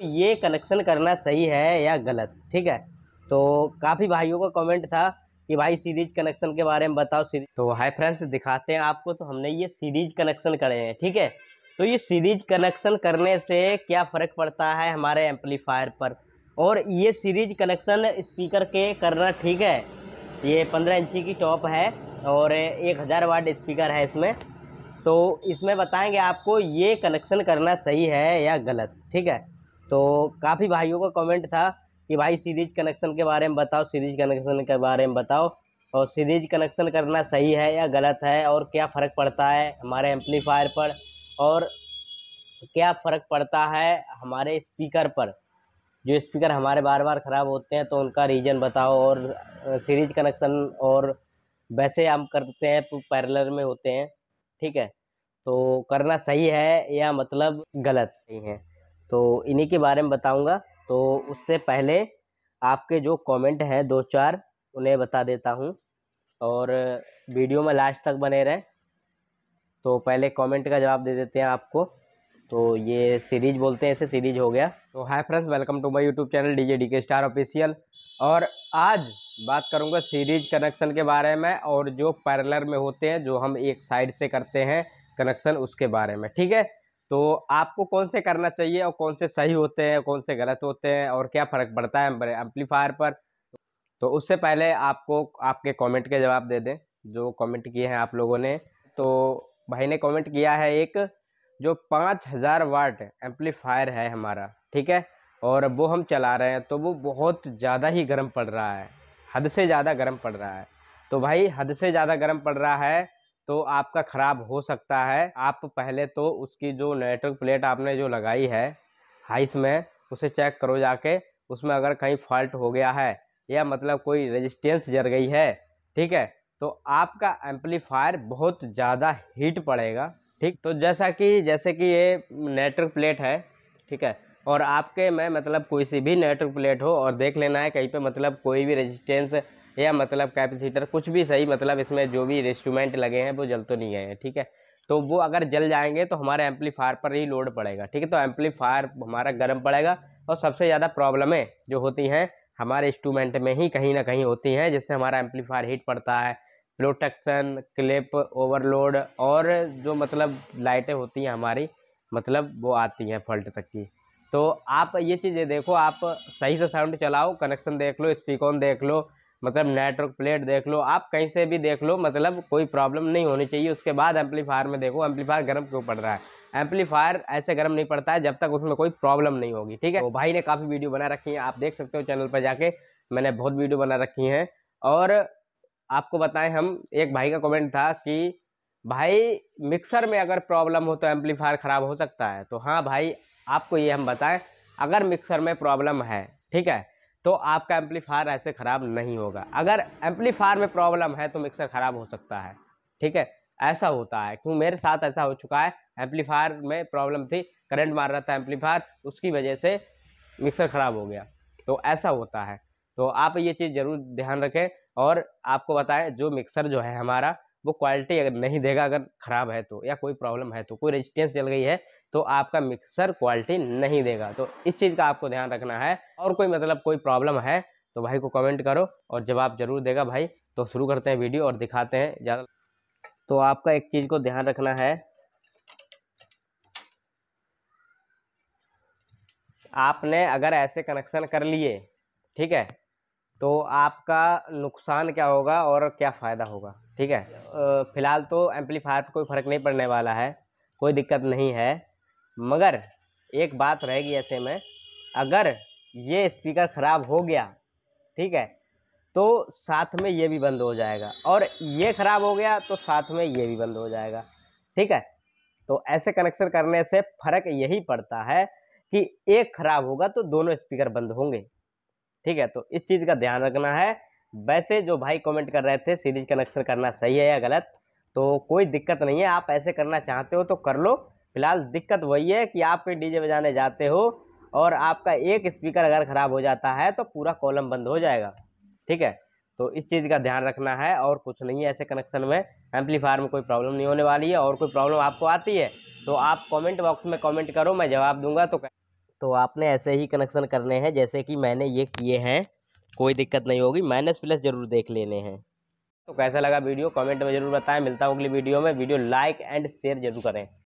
ये कनेक्शन करना सही है या गलत? ठीक है? तो काफ़ी भाइयों का कमेंट था कि भाई सीरीज़ कनेक्शन के बारे में बताओ सीरीज़ तो हाय फ्रेंड्स दिखाते हैं आपको तो हमने ये सीरीज़ कनेक्शन करे हैं, ठीक है? तो ये सीरीज़ कनेक्शन करने से क्या फ़र्क पड़ता है हमारे एम्पलीफायर पर? और ये सीरीज़ कनेक्शन स्पीकर के करना ठीक है? ये पंद्रह इंची की टॉप है और एक हज़ार वाट स्पीकर है इसमें। तो इसमें बताएँगे आपको ये कनेक्शन करना सही है या गलत, ठीक है? तो काफ़ी भाइयों का कमेंट था कि भाई सीरीज़ कनेक्शन के बारे में बताओ सीरीज़ कनेक्शन के बारे में बताओ। और सीरीज़ कनेक्शन करना सही है या गलत है और क्या फ़र्क पड़ता है हमारे एम्पलीफायर पर? और क्या फ़र्क पड़ता है हमारे स्पीकर पर? जो स्पीकर हमारे बार बार ख़राब होते हैं तो उनका रीज़न बताओ और सीरीज़ कनेक्शन और वैसे हम करते हैं पैरलर में होते हैं, ठीक है? तो करना सही है या मतलब गलत नहीं है? तो इन्हीं के बारे में बताऊँगा। तो उससे पहले आपके जो कमेंट हैं, दो चार, उन्हें बता देता हूँ। और वीडियो में लास्ट तक बने रहें। तो पहले कमेंट का जवाब दे देते हैं आपको। तो ये सीरीज़ बोलते हैं, इसे सीरीज़ हो गया। तो hi friends welcome to my YouTube channel DJ D K star official और आज बात करूँगा सीरीज़ कनेक्शन के बारे में और जो पैरेलर में होते हैं, जो हम एक साइड से करते हैं कनेक्शन उसके बारे में। ठीक है? तो आपको कौन से करना चाहिए और कौन से सही होते हैं, कौन से गलत होते हैं और क्या फ़र्क पड़ता है एम्पलीफायर पर? तो उससे पहले आपको आपके कमेंट के जवाब दे दें, जो कमेंट किए हैं आप लोगों ने। तो भाई ने कमेंट किया है एक, जो पाँच हज़ार वाट एम्पलीफायर है हमारा, ठीक है? और वो हम चला रहे हैं तो वो बहुत ज़्यादा ही गर्म पड़ रहा है, हद से ज़्यादा गर्म पड़ रहा है। तो भाई, हद से ज़्यादा गर्म पड़ रहा है तो आपका ख़राब हो सकता है। आप पहले तो उसकी जो नेटवर्क प्लेट आपने जो लगाई है हाइस में, उसे चेक करो जाके। उसमें अगर कहीं फॉल्ट हो गया है या मतलब कोई रेजिस्टेंस जर गई है, ठीक है? तो आपका एम्पलीफायर बहुत ज़्यादा हीट पड़ेगा, ठीक? तो जैसा कि, जैसे कि ये नेटवर्क प्लेट है, ठीक है? और आपके में मतलब कोई सी भी नेटवर्क प्लेट हो और देख लेना है, कहीं पे मतलब कोई भी रेजिस्टेंस या मतलब कैपेसिटर, कुछ भी सही मतलब इसमें जो भी इंस्ट्रूमेंट लगे हैं, वो जल तो नहीं गए हैं, ठीक है? तो वो अगर जल जाएँगे तो हमारे एम्पलीफायर पर ही लोड पड़ेगा, ठीक है? तो एम्पलीफायर हमारा गर्म पड़ेगा और सबसे ज़्यादा प्रॉब्लमें जो होती हैं, हमारे इंस्ट्रूमेंट में ही कहीं ना कहीं होती हैं, जिससे हमारा एम्पलीफायर हीट पड़ता है। प्रोटेक्शन क्लिप ओवरलोड और जो मतलब लाइटें होती हैं हमारी मतलब वो आती हैं फॉल्ट तक की। तो आप ये चीज़ें देखो, आप सही से साउंड चलाओ कनेक्शन देख लो स्पीकर देख लो मतलब नेटवर्क प्लेट देख लो, आप कहीं से भी देख लो मतलब कोई प्रॉब्लम नहीं होनी चाहिए। उसके बाद एम्पलीफायर में देखो एम्पलीफायर गर्म क्यों पड़ रहा है? एम्पलीफायर ऐसे गर्म नहीं पड़ता है जब तक उसमें कोई प्रॉब्लम नहीं होगी, ठीक है? तो भाई ने काफ़ी वीडियो बना रखी है, आप देख सकते हो चैनल पर जाके। मैंने बहुत वीडियो बना रखी हैं। और आपको बताएँ हम, एक भाई का कमेंट था कि, भाई मिक्सर में अगर प्रॉब्लम हो तो एम्पलीफायर ख़राब हो सकता है। तो हाँ भाई, आपको ये हम बताएँ, अगर मिक्सर में प्रॉब्लम है, ठीक है तो आपका एम्पलीफायर ऐसे ख़राब नहीं होगा। अगर एम्पलीफायर में प्रॉब्लम है तो मिक्सर ख़राब हो सकता है। ठीक है? ऐसा होता है। क्यों? मेरे साथ ऐसा हो चुका है। एम्पलीफायर में प्रॉब्लम थी करंट मार रहा था एम्पलीफायर उसकी वजह से मिक्सर ख़राब हो गया। तो ऐसा होता है। तो आप ये चीज़ ज़रूर ध्यान रखें और आपको बताएँ, जो मिक्सर जो है हमारा वो क्वालिटी अगर नहीं देगा, अगर ख़राब है तो या कोई प्रॉब्लम है तो कोई रेजिस्टेंस जल गई है तो आपका मिक्सर क्वालिटी नहीं देगा। तो इस चीज़ का आपको ध्यान रखना है और कोई मतलब कोई प्रॉब्लम है तो भाई को कमेंट करो और जवाब ज़रूर देगा भाई। तो शुरू करते हैं वीडियो और दिखाते हैं ज़्यादा। तो आपका एक चीज़ को ध्यान रखना है। आपने अगर ऐसे कनेक्शन कर लिए, ठीक है तो आपका नुकसान क्या होगा और क्या फ़ायदा होगा? ठीक है? फ़िलहाल तो एम्पलीफायर पर कोई फ़र्क नहीं पड़ने वाला है, कोई दिक्कत नहीं है। मगर एक बात रहेगी ऐसे में, अगर ये स्पीकर ख़राब हो गया, ठीक है तो साथ में ये भी बंद हो जाएगा। और ये ख़राब हो गया तो साथ में ये भी बंद हो जाएगा। ठीक है? तो ऐसे कनेक्शन करने से फ़र्क यही पड़ता है कि एक ख़राब होगा तो दोनों स्पीकर बंद होंगे। ठीक है तो इस चीज़ का ध्यान रखना है। वैसे जो भाई कमेंट कर रहे थे सीरीज़ कनेक्शन करना सही है या गलत तो कोई दिक्कत नहीं है। आप ऐसे करना चाहते हो तो कर लो। फ़िलहाल दिक्कत वही है कि आप कोई डीजे बजाने जाते हो और आपका एक स्पीकर अगर ख़राब हो जाता है तो पूरा कॉलम बंद हो जाएगा। ठीक है तो इस चीज़ का ध्यान रखना है और कुछ नहीं है ऐसे कनेक्शन में। एम्पलीफायर में कोई प्रॉब्लम नहीं होने वाली है और कोई प्रॉब्लम आपको आती है तो आप कमेंट बॉक्स में कमेंट करो, मैं जवाब दूँगा तो तो आपने ऐसे ही कनेक्शन करने हैं, जैसे कि मैंने ये किए हैं। कोई दिक्कत नहीं होगी, माइनस प्लस ज़रूर देख लेने हैं। तो कैसा लगा वीडियो? कमेंट में ज़रूर बताएँ। मिलता हूँ अगली वीडियो में। वीडियो लाइक एंड शेयर ज़रूर करें।